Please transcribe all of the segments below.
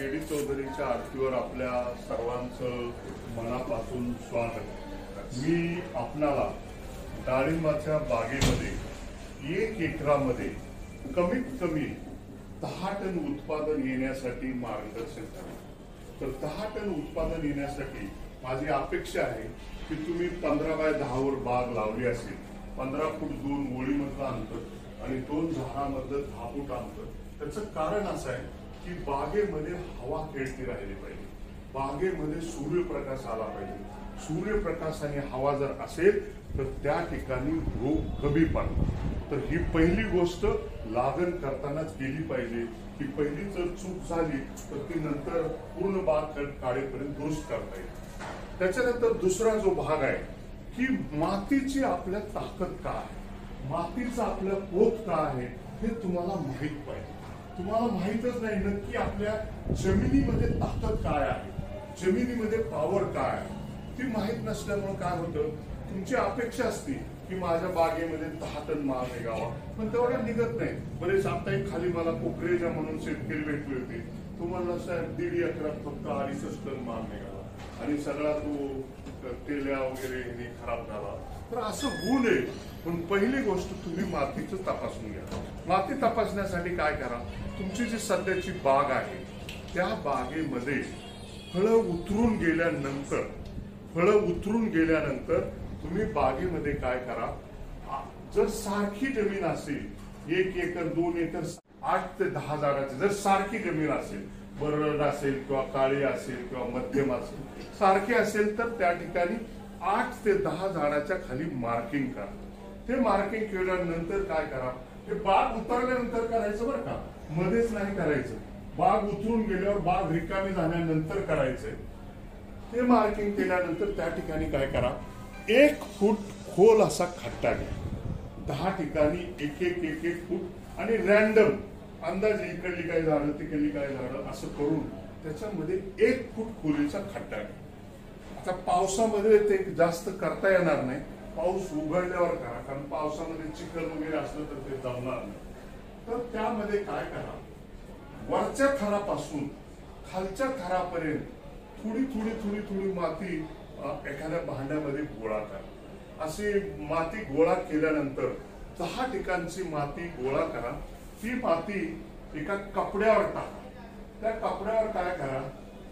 KD चौधरीच्या आरतीवर आपल्या सर्वांचं मनापासून स्वागत. मी आपणाला डाळिंबाच्या बागेमध्ये एक एकरामध्ये कमीत कमी दहा टन उत्पादन येण्यासाठी मार्गदर्शन करा तर दहा टन उत्पादन येण्यासाठी माझी अपेक्षा आहे की तुम्ही पंधरा बाय दहावर बाग लावली असेल. पंधरा फूट दोन ओळीमधलं अंतर आणि दोन झाडामधलं दहा फूट अंतर. त्याचं कारण असं आहे की बागेमध्ये हवा खेळती राहिली पाहिजे. बागेमध्ये सूर्यप्रकाश आला पाहिजे. सूर्यप्रकाशाने हवा जर असेल तर त्या ठिकाणी रोग कमी पडतो. तर ही पहिली गोष्ट लागण करतानाच केली पाहिजे. की पहिली जर चूक झाली तर ती नंतर पूर्ण बाग काढेपर्यंत दुरुस्त करता येईल. त्याच्यानंतर दुसरा जो भाग आहे की मातीची आपल्या ताकद काय आहे? मातीचा आपल्या पोत काय आहे हे तुम्हाला माहीत पाहिजे. तुम्हाला माहितच नाही नक्की आपल्या जमिनीमध्ये ताकद काय आहे जमिनीमध्ये पॉवर काय आहे. ती माहीत नसल्यामुळे काय होतं तुमची अपेक्षा असते की माझ्या बागेमध्ये दहा टन माल निघावा पण तेवढा निघत नाही. बरेच आता एक खाली मला कोकरेजा म्हणून शेतकरी भेटले होते. तुम्हाला साहेब दीड अकरा फक्त अडीचच टन माल निघाला. आणि सगळा तो तेल्या वगैरे हे खराब झाला. तर असं होऊ नये. पण पहिली गोष्ट तुम्ही मातीचं तपासून घ्या. माती तपासण्यासाठी काय करा? तुमची जी सध्याची बाग आहे त्या बागेमध्ये फळं उतरून गेल्यानंतर फळं उतरून गेल्यानंतर तुम्ही बागेमध्ये काय करा? जर सारखी जमीन असेल एक एकर दोन एकर आठ ते दहा झाडाची जर सारखी जमीन असेल बरड असेल किंवा काळी असेल किंवा मध्यम असेल सारखे असेल तर त्या ठिकाणी आठ ते दहा झाडाच्या खाली मार्किंग करा. ते मार्किंग केल्यानंतर काय करा? ते बाग उतरल्यानंतर करायचं बरं का? मध्येच नाही करायचं. बाग उतरून गेल्यावर बाग रिकामी झाल्यानंतर करायचंय. ते मार्किंग केल्यानंतर त्या ठिकाणी काय करा? एक फूट खोल असा खड्डा घ्या. दहा ठिकाणी एक एक एक एक फूट आणि रॅन्डम अंदाजे इकडली काय झाडं तिकडली काय झाडं असं करून त्याच्यामध्ये एक फूट खोलीचा खड्डा घ्या आता पावसामध्ये ते जास्त करता येणार नाही. पाऊस उघडल्यावर करा कारण पावसामध्ये चिखल वगैरे असलं तर ते जमणार नाही. तर त्यामध्ये काय करा वरच्या थरापासून खालच्या थरापर्यंत थोडी थोडी थोडी थोडी माती एखाद्या भांड्यामध्ये गोळा करा. अशी माती गोळा केल्यानंतर दहा ठिकाणची माती गोळा करा. ती माती एका कपड्यावर टाका. त्या कपड्यावर काय करा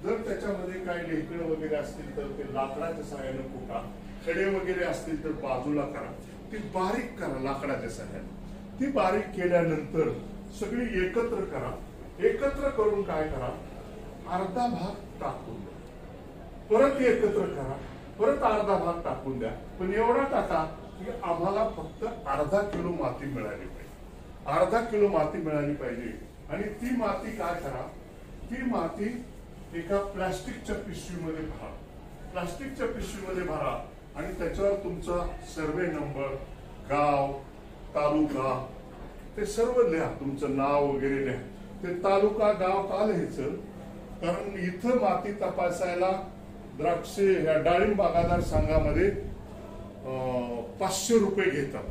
जर त्याच्यामध्ये काही ढेकळं वगैरे असतील तर ते लाकडाच्या सहाय्याने फुटा खडे वगैरे असतील तर बाजूला करा. ती बारीक करा लाकडाच्या सहाय्याने ती बारीक केल्यानंतर सगळी एकत्र करा. एकत्र करून काय करा अर्धा भाग टाकून द्या. परत एकत्र करा परत अर्धा भाग टाकून द्या. पण एवढा टाका की आम्हाला फक्त अर्धा किलो माती मिळाली अर्धा किलो माती मिळाली पाहिजे. आणि ती माती काय करा? ती माती एका प्लास्टिकच्या पिशवीमध्ये भरा. प्लास्टिकच्या पिशवीमध्ये भरा. आणि त्याच्यावर तुमचा सर्वे नंबर गाव तालुका ते सर्व लिहा. तुमचं नाव वगैरे लिहा. ते तालुका गाव का लिहायचं कारण इथं माती तपासायला द्राक्षे ह्या डाळिंब बागादार संघामध्ये पाचशे रुपये घेतात.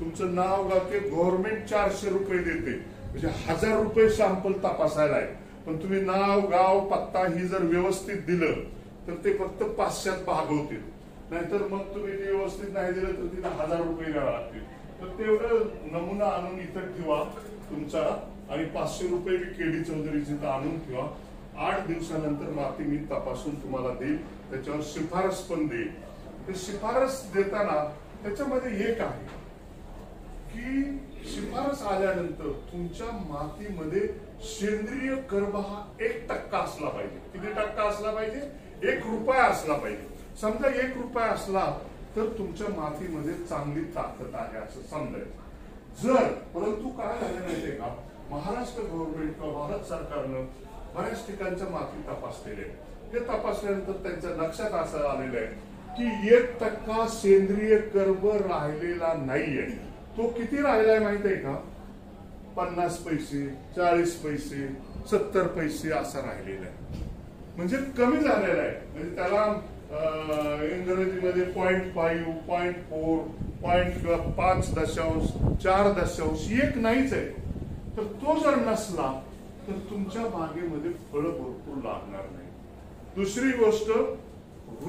तुमचं नाव गाव ते गव्हर्नमेंट चारशे रुपये देते. म्हणजे हजार रुपये सॅम्पल तपासायला आहे. पण तुम्ही नाव गाव पत्ता ही जर व्यवस्थित दिलं तर ते फक्त पाचशेत भागवतील नाहीतर मग तुम्ही ते व्यवस्थित नाही दिलं तर तिला हजार रुपये द्यावे लागतील. तर तेवढं नमुना आणून इथं ठेवा तुमचा आणि पाचशे रुपये मी केडी चौधरी तिथं आणून ठेवा. आठ दिवसानंतर माती मी तपासून तुम्हाला देईल. त्याच्यावर शिफारस पण देईल. ते शिफारस देताना त्याच्यामध्ये एक आहे. की शिफारस आल्यानंतर तुमच्या मातीमध्ये सेंद्रिय कर्ब हा एक टक्का असला पाहिजे. किती टक्का असला पाहिजे? एक रुपया असला पाहिजे. समजा एक रुपया असला तर तुमच्या मातीमध्ये चांगली ताकद आहे असं समजायचं. जर परंतु काय झालं माहितीये का? महाराष्ट्र गव्हर्नमेंट किंवा भारत सरकारनं बऱ्याच ठिकाणच्या माती तपासलेले हे तपासल्यानंतर त्यांच्या लक्षात असं आलेलं आहे की एक टक्का सेंद्रिय कर्ब राहिलेला नाहीये. तो किती राहिलाय माहीत आहे का? पन्नास पैसे चाळीस पैसे सत्तर पैसे असा राहिलेला आहे. म्हणजे कमी झालेला आहे. म्हणजे त्याला अं, इंग्रजीमध्ये point five point four point किंवा पाच दशांश चार दशांश एक नाहीच आहे. तर तो जर नसला तर तुमच्या बागेमध्ये फळं भरपूर लागणार नाही. दुसरी गोष्ट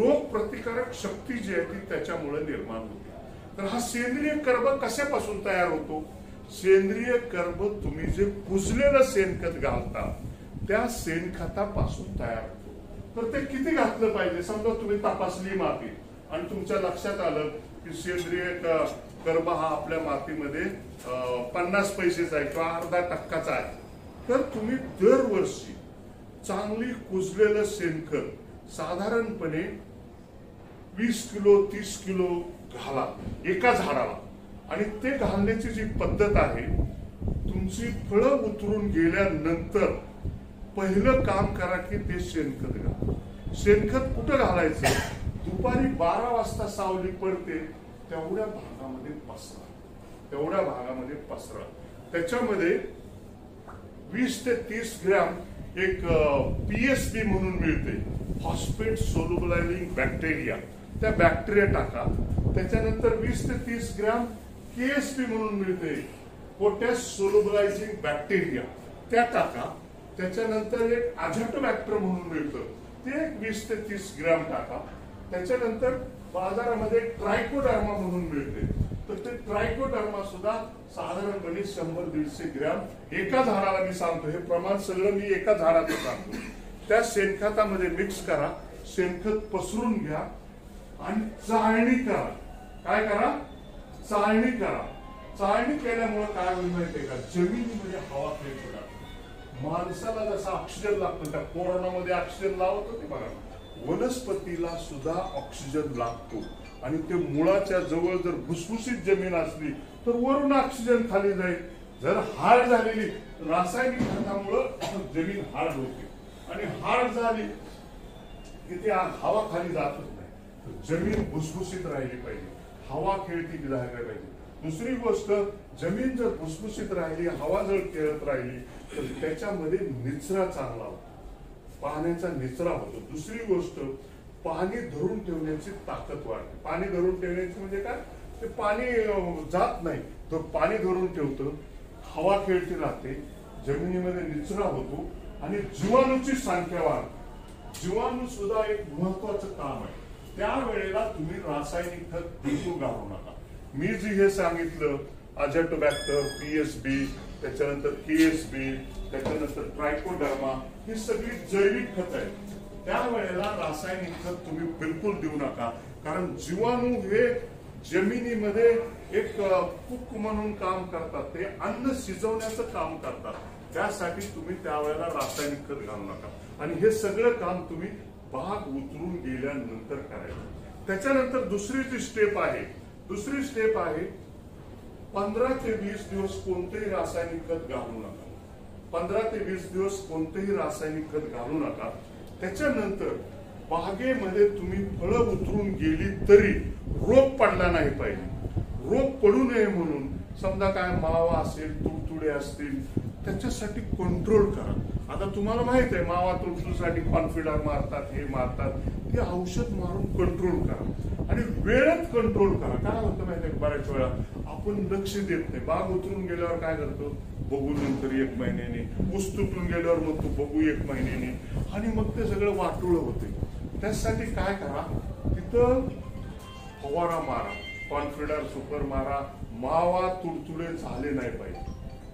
रोग प्रतिकारक शक्ती जी आहे ती त्याच्यामुळे निर्माण होते. तर हा सेंद्रिय कर्ब कशापासून तयार होतो? सेंद्रिय कर्ब तुम्ही जे कुजलेलं शेणखत घालता त्या शेणखतापासून तयार होतो. तर ते किती घातलं पाहिजे? समजा तुम्ही तपासली माती आणि तुमच्या लक्षात आलं की सेंद्रिय कर्ब हा आपल्या मातीमध्ये पन्नास पैसेचा आहे किंवा अर्धा टक्काचा आहे. तर तुम्ही दरवर्षी चांगली कुजलेलं शेणखत साधारणपणे वीस किलो तीस किलो घाला एका झाडाला आणि ते घालण्याची जी पद्धत आहे तुमची फळं उतरून गेल्यानंतर पहिलं काम करा की ते शेणखत घाला. शेणखत कुठं घालायचं? दुपारी बारा वाजता सावली पडते तेवढ्या भागामध्ये पसरा. तेवढ्या भागामध्ये पसरा. त्याच्यामध्ये वीस ते तीस ग्रॅम एक पीएसबी म्हणून मिळते. Phosphate solubilizing bacteria. त्या बॅक्टेरिया टाका. त्याच्यानंतर वीस ते तीस ग्रॅम केएसपी म्हणून मिळते. पोटॅश सोलोबलायझिंग बॅक्टेरिया त्या टाका. त्याच्यानंतर एक अझॅटोबॅक्टर म्हणून मिळतं. ते एक वीस ते तीस ग्रॅम टाका. त्याच्यानंतर बाजारामध्ये ट्रायकोडर्मा म्हणून मिळते. तर ते ट्रायकोडर्मा सुद्धा साधारणपणे शंभर दीडशे ग्रॅम एका झाडाला मी सांगतो. हे प्रमाण सगळं मी एका झाडाचं सांगतो. त्या शेणखतामध्ये मिक्स करा. शेणखत पसरून घ्या. आणि चाळणी करा. काय करा? चाळणी करा. चाळणी केल्यामुळे काय होईल माहितीये का? जमिनीमध्ये हवा खेळ होणार माणसाला जसा ऑक्सिजन लागतो त्या कोरोनामध्ये ऑक्सिजन लावत होते बघा. वनस्पतीला सुद्धा ऑक्सिजन लागतो. आणि ते मुळाच्या जवळ जर भुसभुशीत जमीन असली तर वरून ऑक्सिजन खाली जाईल. जर हार्ड झालेली रासायनिक खतामुळं जमीन हार्ड होते. आणि हार्ड झाली की ते हवा खाली जात होती. जमीन भुसभुशीत राहिली पाहिजे. हवा खेळती राहायला पाहिजे. दुसरी गोष्ट जमीन जर भुसभुशीत राहिली हवा जर खेळत राहिली तर त्याच्यामध्ये निचरा चांगला होतो. पाण्याचा निचरा होतो. दुसरी गोष्ट पाणी धरून ठेवण्याची ताकद वाढते. पाणी धरून ठेवण्याची म्हणजे काय? ते पाणी जात नाही. तर पाणी धरून ठेवतं हवा खेळती राहते जमिनीमध्ये निचरा होतो आणि जीवाणूची संख्या वाढते. जीवाणू सुद्धा एक महत्वाचं काम आहे. त्यावेळेला तुम्ही रासायनिक खत बिलकुल घालू नका. मी जे हे सांगितलं अजॅटोबॅक्टर पीएसबी त्याच्यानंतर केएसबी त्याच्यानंतर ट्रायकोडर्मा ही सगळी जैविक खत आहेत. त्यावेळेला रासायनिक खत तुम्ही बिलकुल देऊ नका. कारण जीवाणू हे जमिनीमध्ये एक कुक म्हणून काम करतात. ते अन्न शिजवण्याचं काम करतात. त्यासाठी तुम्ही त्यावेळेला रासायनिक खत घालू नका. आणि हे सगळं काम तुम्ही भाग उतरून गेल्यानंतर करायचं. त्याच्यानंतर दुसरी जी स्टेप आहे दुसरी स्टेप आहे पंधरा ते वीस दिवस कोणतेही रासायनिक खत घालू नका. पंधरा ते वीस दिवस कोणतेही रासायनिक खत घालू नका. त्याच्यानंतर बागेमध्ये तुम्ही फळं उतरून गेली तरी रोग पडला नाही पाहिजे. रोग पडू नये म्हणून समजा काय मावा असेल तुडतुडे असतील त्याच्यासाठी कंट्रोल करा. आता तुम्हाला माहीत आहे मावा तुडतुडीसाठी कॉन्फिडर मारतात हे मारतात. ते औषध मारून कंट्रोल करा. आणि वेळेत कंट्रोल करा. काय होतं माहिती आहे बऱ्याच वेळा? आपण लक्ष देत नाही. बाग उतरून गेल्यावर काय करतो? बघू नंतर एक महिन्याने. ऊस तुटून गेल्यावर मग तू बघू एक महिन्याने. आणि मग ते सगळं वाटोळं होते. त्यासाठी काय करा? तिथं फवारा मारा. कॉन्फिडर सुपर मारा. मावा तुडतुडे झाले नाही पाहिजे.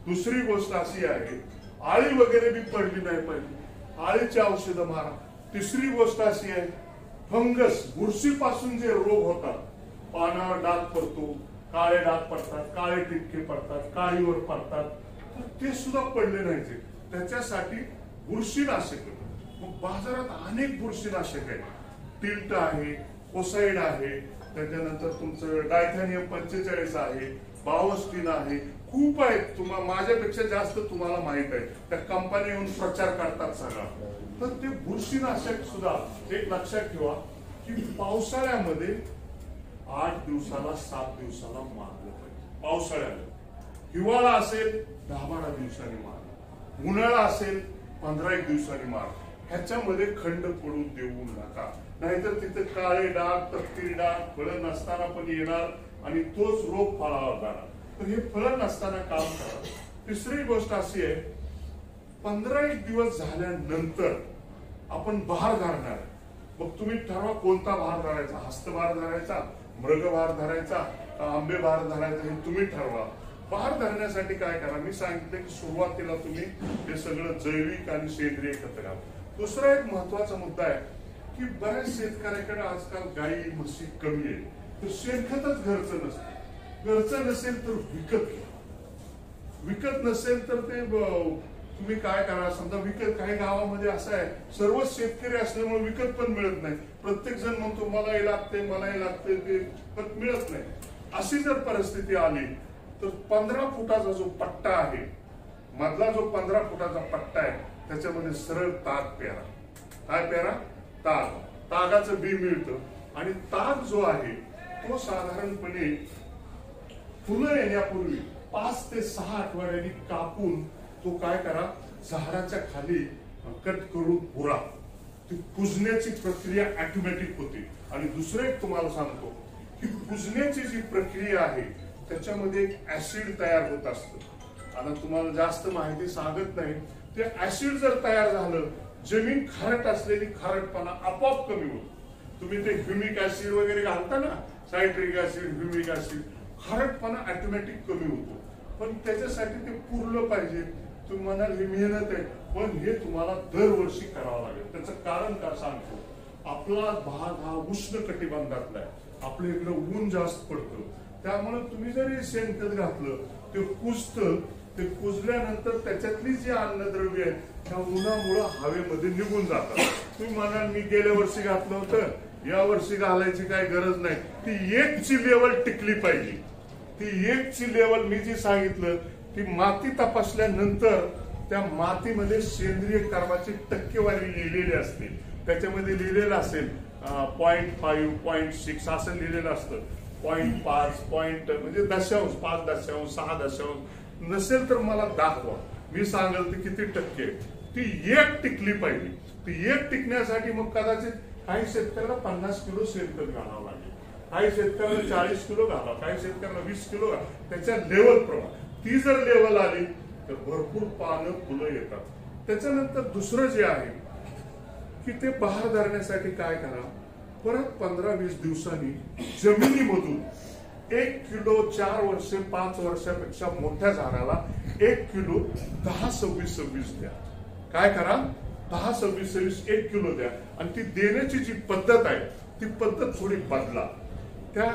दुसरी गोष्ट अशी आहे आळी वगैरे बी पडली नाही पाहिजे. आळीची औषधं मारा. तिसरी गोष्ट अशी आहे फंगस बुरशीपासून जे रोग होतात पानावर डाग पडतो काळे डाग पडतात काळे टिपके पडतात काळीवर पडतात तर ते सुद्धा पडले नाहीचे त्याच्यासाठी बुरशीनाशक मग बाजारात अनेक बुरशीनाशक आहेत. टिल्ट आहे कोसाईड आहे त्याच्यानंतर तुमचं डायथॅनियम पंचेचाळीस आहे बावस्टीन आहे खूप आहेत. तुम्हाला माझ्यापेक्षा जास्त तुम्हाला माहीत आहे त्या कंपन्या येऊन प्रचार करतात सगळा. तर ते बुरशीनाशक सुद्धा एक लक्षात ठेवा की पावसाळ्यामध्ये आठ दिवसाला सात दिवसाला मारलं पाहिजे. पावसाळ्याला हिवाळा असेल दहा बारा दिवसांनी मार उन्हाळा असेल पंधरा एक दिवसांनी मार ह्याच्यामध्ये खंड पडू देऊ नका. नाहीतर तिथे काळे डाग तपकिरी डाग फळं नसताना पण येणार आणि तोच रोग फळावर जाणार. तर हे फळ नसताना काम करा. तिसरी गोष्ट अशी आहे पंधरा एक दिवस झाल्यानंतर आपण भार धरणार मग तुम्ही ठरवा कोणता भार धरायचा. हस्तभार धरायचा मृग भार धरायचा आंबे भार धरायचा हे तुम्ही ठरवा. भार धरण्यासाठी काय करा? मी सांगितलं की सुरुवातीला तुम्ही हे सगळं जैविक आणि सेंद्रिय खत दुसरा एक महत्त्वाचा मुद्दा आहे की बऱ्याच शेतकऱ्याकडे आजकाल गाई म्हशी कमी आहे तर शेणखतच घरचं नसतं. घरचं नसेल तर विकत घ्या. विकत नसेल तर ते तुम्ही काय करा समजा विकत काही गावामध्ये असं आहे सर्वच शेतकरी असल्यामुळे विकत पण मिळत नाही. प्रत्येक जण म्हणतो मलाही लागते मलाही लागते ते पण मिळत नाही. अशी जर परिस्थिती आली तर पंधरा फुटाचा जो पट्टा आहे मधला जो पंधरा फुटाचा पट्टा आहे त्याच्यामध्ये सरळ ताग पेरा काय पेरा ताग. तागाचं बी मिळतं. आणि ताग जो आहे तो साधारणपणे फुलं येण्यापूर्वी पाच ते सहा आठवड्यांनी कापून तो काय करा? झाडाच्या खाली कट करून पुरा ती कुजण्याची प्रक्रिया ऑटोमॅटिक होते. आणि दुसरं एक तुम्हाला सांगतो की कुजण्याची जी प्रक्रिया आहे त्याच्यामध्ये एक ऍसिड तयार होत असतं. आता तुम्हाला जास्त माहिती सांगत नाही ते ऍसिड जर तयार झालं जमीन खारट असलेली खारटपणा आपोआप कमी होतो. तुम्ही ते ह्युमिक ऍसिड वगैरे घालता ना? सायट्रिक ऍसिड ह्युमिक ऍसिड खारटपणा ऑटोमॅटिक कमी होतो. पण त्याच्यासाठी ते पुरलं पाहिजे. तुम्ही म्हणाल ही मेहनत आहे पण हे तुम्हाला दरवर्षी करावं लागेल. त्याचं कारण का सांगतो? आपला भाग हा उष्ण कटिबंधातला आहे. आपल्या इकडं ऊन जास्त पडतं. त्यामुळे तुम्ही जरी शेणखत घातलं ते कुजतं ते कुजल्यानंतर त्याच्यातली जी अन्नद्रव्य आहेत त्या उन्हामुळं हवेमध्ये निघून जातात. तुम्ही म्हणाल मी गेल्या वर्षी घातलं होतं. या वर्षी घालायची काही गरज नाही. ती एकची लेवल टिकली पाहिजे. ती एकची लेवल मी जी सांगितलं ती माती तपासल्यानंतर त्या मातीमध्ये सेंद्रिय कर्माची टक्केवारी लिहिलेली असते. त्याच्यामध्ये लिहिलेलं असेल पॉईंट फाईव्ह पॉईंट सिक्स असं लिहिलेलं असतं. पॉईंट पाच पॉईंट म्हणजे दशांश पाच दशांश सहा दशांश. नसेल तर मला दाखवा. मी सांगेल ती किती टक्के ती एक टिकली पाहिजे. ती एक टिकण्यासाठी मग कदाचित काही शेतकऱ्याला पन्नास किलो शेणखत घालावं लागेल. काही शेतकऱ्याला चाळीस किलो घाला काही शेतकऱ्यांना वीस किलो घाला. त्याच्या लेवल प्रमाणे. ती जर लेवल आली तर भरपूर पानं फुलं येतात. त्याच्यानंतर दुसरं जे आहे की ते बहार धरण्यासाठी काय करा? परत पंधरा वीस दिवसांनी जमिनीमधून एक किलो चार वर्षे पाच वर्षापेक्षा मोठ्या झाडाला एक किलो दहा सव्वीस सव्वीस द्या. काय करा? दहा सव्वीस सव्वीस एक किलो द्या. आणि ती देण्याची जी पद्धत आहे ती पद्धत थोडी बदला. त्या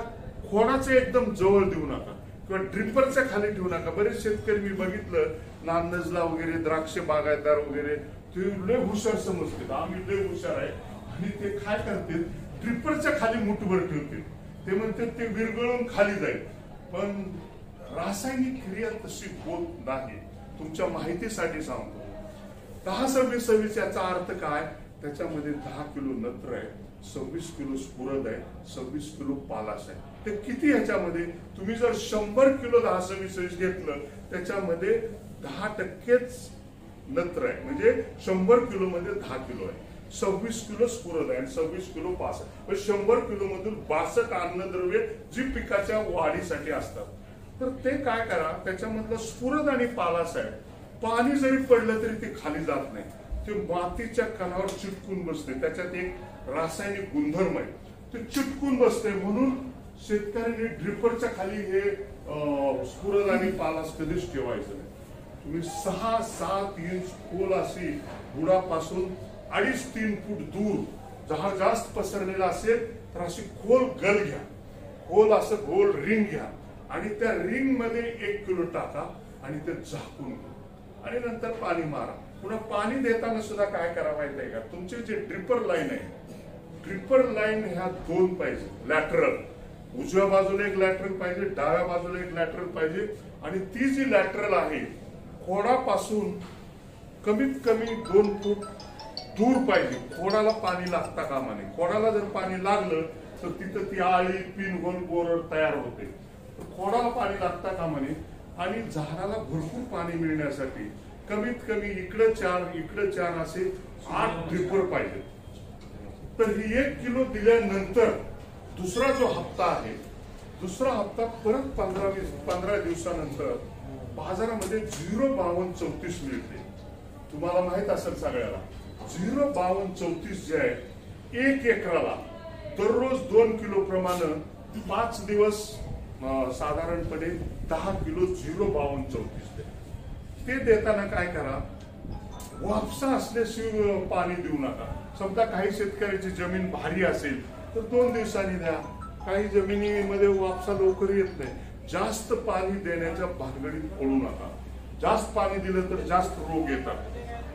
खोडाचं एकदम जवळ देऊ नका. किंवा ड्रिपरच्या खाली ठेवू नका. बरेच शेतकरी मी बघितलं नांदजला वगैरे द्राक्ष बागायतदार वगैरे ते लय हुशार समजते आम्ही लय हुशार आहे. आणि ते काय करतील ड्रिपरच्या खाली मुठभर ठेवतील ते म्हणतात ते विरगळून खाली जाईल. पण रासायनिक क्रिया तशी होत नाही. तुमच्या माहितीसाठी सांगतो. दहा सव्वीस सव्वीस याचा अर्थ काय? त्याच्यामध्ये दहा किलो नत्र आहे. सव्वीस किलो स्फुरद आहे सव्वीस किलो पालास आहे. ते किती ह्याच्यामध्ये? तुम्ही जर शंभर किलो दहा सव्वीस घेतलं त्याच्यामध्ये दहा टक्केच नत्र आहे. म्हणजे शंभर किलो मध्ये दहा किलो आहे. सव्वीस किलो स्फुरद आहे आणि सव्वीस किलो पास आहे. शंभर किलो मधून बासष्ट अन्नद्रव्य जी पिकाच्या वाढीसाठी असतात. तर ते काय करा त्याच्यामधलं स्फुरद आणि पालास आहे. पाणी जरी पडलं तरी ते खाली जात नाही. ते मातीच्या कणावर चिटकून बसते. त्याच्यात एक रासायनिक गुणधर्म आहे ते चिटकून बसते म्हणून शेतकऱ्यांनी ड्रिपरच्या खाली हे स्फुरद आणि पालास कधीच ठेवायचं नाही. तुम्ही सहा सात इंच खोल अशी बुडापासून अडीच तीन फूट दूर जहा जास्त पसरलेला असेल तर अशी खोल गल घ्या. खोल असं गोल रिंग घ्या. आणि त्या रिंगमध्ये एक किलो टाका आणि ते झाकून घ्या. आणि नंतर पाणी मारा. पुन्हा पाणी देताना सुद्धा काय करा माहिती आहे का? तुमचे जे ड्रिपर लाईन आहे ट्रिपल लाईन ह्या दोन पाहिजे. लॅटरल उजव्या बाजूला एक लॅटरल पाहिजे डाव्या बाजूला एक लॅटरल पाहिजे आणि ती जी लॅटरल आहे खोडापासून कमीत कमी दोन फूट दूर पाहिजे. खोडाला पाणी लागता कामा नये खोडाला जर पाणी लागलं तर तिथं ती आळी पिनहोल बोरड तयार होते. खोडाला पाणी लागता कामा नये आणि झाडाला भरपूर पाणी मिळण्यासाठी कमीत कमी इकडं चार इकडं चार असे आठ ड्रिपर पाहिजे तर ही एक किलो दिल्यानंतर दुसरा जो हप्ता आहे दुसरा हप्ता परत पंधरा वीस पंधरा दिवसानंतर बाजारामध्ये झिरो बावन्न चौतीस मिळते. तुम्हाला माहीत असेल सगळ्याला झिरो बावन्न चौतीस जे आहे एक एकराला दररोज दोन किलो प्रमाणे पाच दिवस साधारणपणे दहा किलो झिरो बावन्न चौतीस ते देताना काय करा वापसा असल्याशिवाय पाणी देऊ नका. समजा काही शेतकऱ्याची जमीन भारी असेल तर दोन दिवसांनी द्या. काही जमिनीमध्ये वापसा लवकर येत नाही. जास्त पाणी देण्याच्या भानगडीत पडू नका. जास्त पाणी दिलं तर जास्त रोग येतात.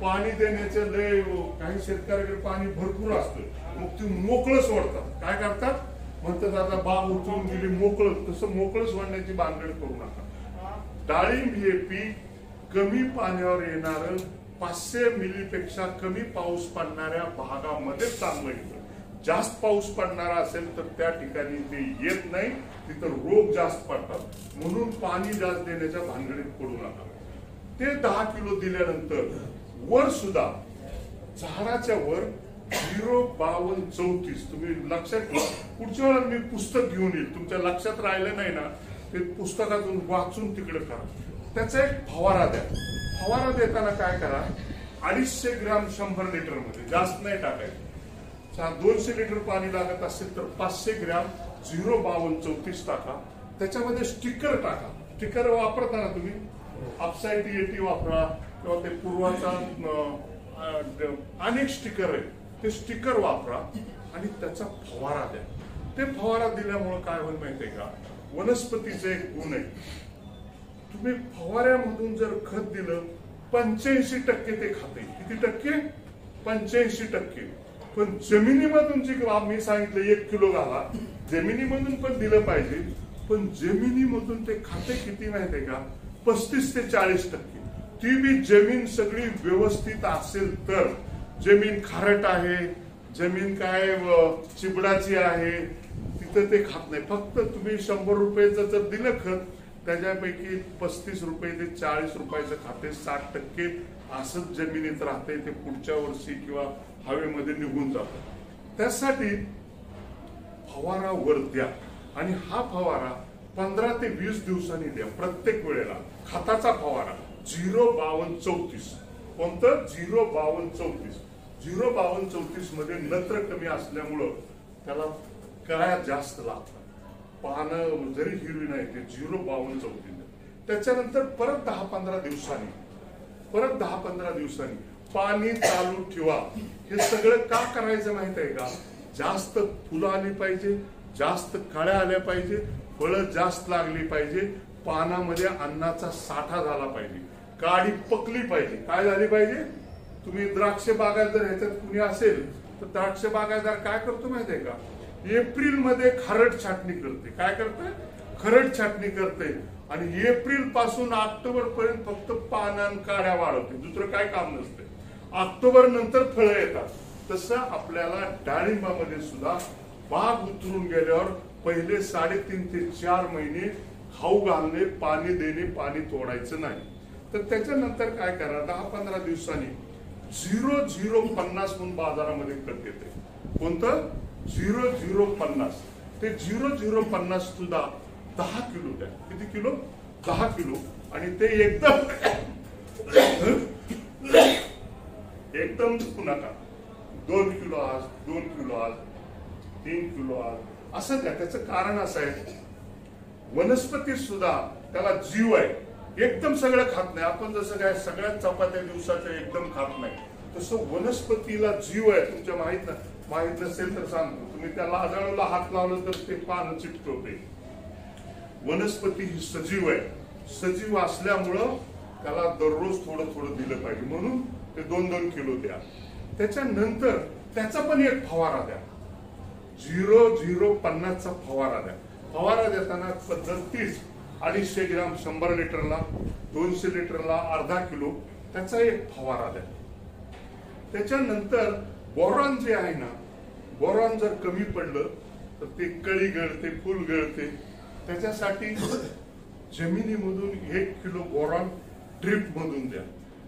पाणी देण्याचे लय काही शेतकऱ्याकडे पाणी भरपूर असतं. मग ती मोकळं सोडतात. काय करतात? म्हणतात आता बाग उचलून गेली मोकळं. तसं मोकळं सोडण्याची बांधणी करू नका. डाळिंब हे पीक कमी पाण्यावर येणार पाचशे मिलीपेक्षा कमी पाऊस पडणाऱ्या भागामध्ये चांगलं येतं. जास्त पाऊस पडणारा असेल तर त्या ठिकाणी ते येत नाही. तिथं रोग जास्त पडतात. म्हणून पाणी जास्त देण्याच्या भानगडीत पडू नका. ते दहा किलो दिल्यानंतर वर सुद्धा झाडाच्या वर झिरो बावन चौतीस. तुम्ही लक्षात ठेवा. पुढच्या वेळा मी पुस्तक घेऊन येईल. तुमच्या लक्षात राहिलं नाही ना ते पुस्तकातून वाचून तिकडे करा. त्याचा एक फवारा द्या. फवारा देताना काय करा? अडीचशे ग्राम शंभर लिटरमध्ये जास्त नाही टाकायचं. दोनशे लिटर पाणी लागत असेल तर पाचशे ग्राम झिरो बावन्न चौतीस टाका. त्याच्यामध्ये स्टिकर टाका. स्टिकर वापरता ना तुम्ही अपसाईड एटी वापरा किंवा ते पूर्वाचा अनेक स्टिकर आहे ते स्टिकर वापरा आणि त्याचा फवारा द्या. ते फवारा दिल्यामुळे काय होईल माहितीये का? वनस्पतीचे एक गुण आहे तुम्ही फवाऱ्यामधून जर खत दिलं पंच्याऐंशी टक्के ते खाते. किती टक्के? पंच्याऐंशी टक्के. पण जमिनीमधून जी मी सांगितलं एक किलो घाला. जमिनीमधून पण दिलं पाहिजे पण जमिनीमधून ते खाते किती माहितीये का? पस्तीस ते चाळीस टक्के. ती बी जमीन सगळी व्यवस्थित असेल तर. जमीन खारट आहे जमीन काय चिबडाची आहे तिथं ते खात नाही. फक्त तुम्ही शंभर रुपयाचं जर दिलं खत त्याच्यापैकी पस्तीस रुपये ते चाळीस रुपयाचं खाते साठ टक्के असंच जमिनीत राहते ते पुढच्या वर्षी किंवा हवेमध्ये निघून जातं. त्यासाठी फवारा वर द्या आणि हा फवारा पंधरा ते वीस दिवसांनी द्या प्रत्येक वेळेला. खताचा फवारा झिरो बावन्न चौतीस. कोणतं? झिरो बावन्न चौतीस. झिरो बावन्न चौतीसमध्ये नत्र कमी असल्यामुळं त्याला कळ्या जास्त लागतात पानं जरी हिरवी नाही ते झिरो बावन्न चौथीनं त्याच्यानंतर परत दहा पंधरा दिवसांनी परत दहा पंधरा दिवसांनी पाणी चालू ठेवा. हे सगळं का करायचं माहीत आहे का? जास्त फुलं आली पाहिजे जास्त कळ्या आल्या पाहिजे फळं जास्त लागली पाहिजे पानामध्ये अन्नाचा साठा झाला पाहिजे. काडी पकली पाहिजे. काय झाली पाहिजे? तुम्ही द्राक्ष बागायत जर ह्याच्यात कुणी असेल तर द्राक्ष बागायतदार काय करतो माहितीये का? एप्रिलमध्ये खारट छाटणी करते. काय करते? खरट छाटणी करते. आणि एप्रिलपासून ऑक्टोबर पर्यंत फक्त पानान काड्या वाढवते. दुसरं काय काम नसते. ऑक्टोबर नंतर फळं येतात. तसं आपल्याला डाळिंबामध्ये सुद्धा बाग उतरून गेल्यावर पहिले साडेतीन ते चार महिने खाऊ घालणे पाणी देणे पाणी तोडायचं नाही. तर त्याच्यानंतर काय करा दहा पंधरा दिवसांनी झिरो झिरो पन्नास म्हणून बाजारामध्ये कट येते. कोणतं? झिरो झिरो पन्नास. ते झिरो झिरो पन्नास सुद्धा दहा किलो द्या. किती किलो? दहा किलो. आणि ते एकदम एकदम चुकू नका दोन किलो आज दोन किलो आज तीन किलो आज. असं द्या. त्याचं कारण असं आहे. वनस्पती सुद्धा त्याला जीव आहे. एकदम सगळं खात नाही. आपण जसं काय सगळ्यात चपात्या दिवसाचं एकदम खात नाही. तसं वनस्पतीला जीव आहे. तुमच्या माहीत नाही. माहीत नसेल तर सांगतो. तुम्ही त्याला लाजाळूला हात लावलं तर ते पान चिटकवते वनस्पती ही सजीव आहे. सजीव असल्यामुळं त्याला दररोज थोडं थोडं दिलं पाहिजे. म्हणून ते दोन दोन किलो द्या. त्याच्यानंतर त्याचा पण एक फवारा द्या. झिरो झिरो पन्नासचा फवारा द्या. फवारा देताना पद्धत तीस. अडीचशे ग्राम शंभर लिटरला दोनशे लिटरला अर्धा किलो त्याचा एक फवारा द्या. त्याच्यानंतर बोरॉन जे आहे ना बोरॉन जर कमी पडलं तर ते कळी गळते फुल गळते. त्याच्यासाठी जमिनीमधून एक किलो बोरॉन ड्रिप मधून द्या.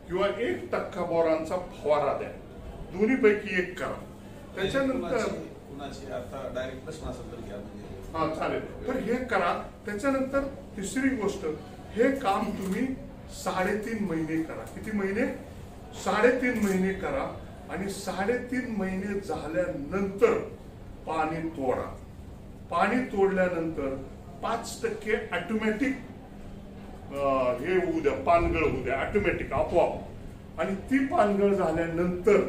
किंवा एक टक्का बोरॉनचा फवारा द्या. दोन्ही पैकी एक करा. त्याच्यानंतर आता डायरेक्ट प्रश्न असेल तर घ्या म्हणजे. हा चालेल. तर हे करा. त्याच्यानंतर तिसरी गोष्ट हे काम तुम्ही साडेतीन महिने करा. किती महिने? साडेतीन महिने करा. आणि साडेतीन महिने झाल्यानंतर पाणी तोडा. पाणी तोडल्यानंतर पाच टक्के ऑटोमॅटिक हे होऊ द्या पानगळ होऊ द्या ऑटोमॅटिक आपोआप. आणि ती पानगळ झाल्यानंतर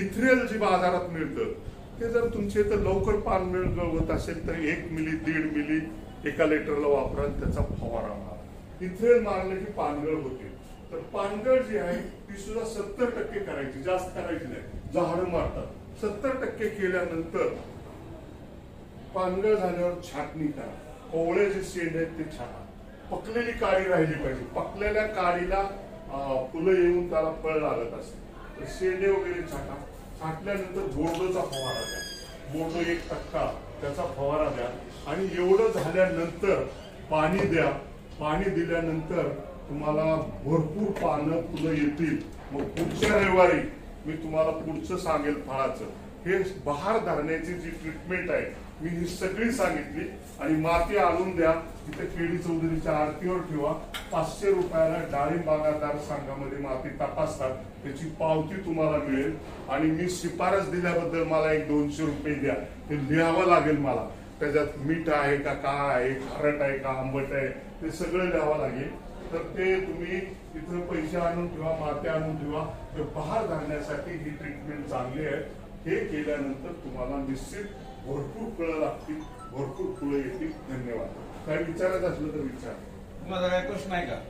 इथ्रेल जे बाजारात मिळतं ते जर तुमचे तर लवकर पानगळ गळवत होत असेल तर एक मिली दीड मिली एका लिटरला वापरा त्याचा फवारा मारा. इथ्रेल मारलं की पानगळ होते. तर पानगळ जी आहे ती सुद्धा सत्तर टक्के करायची जास्त करायची नाही. झाड मारतात. सत्तर टक्के केल्यानंतर पानगळ झाल्यावर छाटणी करा. कोवळे जे शेंड आहेत ते छाटा. पकलेली काळी राहिली पाहिजे. पकलेल्या काळीला फुलं येऊन त्याला फळ लागत असते. तर शेंडे वगैरे छाटा. छाटल्यानंतर बोर्डोचा फवारा द्या. बोर्डो एक टक्का त्याचा फवारा द्या. आणि एवढं झाल्यानंतर पाणी द्या. पाणी दिल्यानंतर तुम्हाला भरपूर पानं फुलं येतील. मग पुढच्या रविवारी मी तुम्हाला पुढचं सांगेल फळाचं. हे बहार धरण्याची जी ट्रीटमेंट आहे मी ही सगळी सांगितली. आणि माती आणून द्या. तिथे केडी चौधरीच्या आरतीवर ठेवा. पाचशे रुपयाला डाळिंब बागादार संघामध्ये माती तपासतात. त्याची पावती तुम्हाला मिळेल. आणि मी शिफारस दिल्याबद्दल मला एक दोनशे रुपये द्या. ते लिहावं लागेल मला. त्याच्यात मीठ आहे का काय आहे खारट आहे का आंबट आहे ते सगळं लिहावं लागेल. तर ते तुम्ही तिथं पैसे आणून ठेवा माते आणून ठेवा. बाहेर बहार घालण्यासाठी ही ट्रीटमेंट चांगली आहे. हे केल्यानंतर तुम्हाला निश्चित भरपूर फळं लागतील भरपूर फुलं येतील. धन्यवाद. काय विचारायचं असलं तर विचार. तुम्हाला काय प्रश्न आहे का?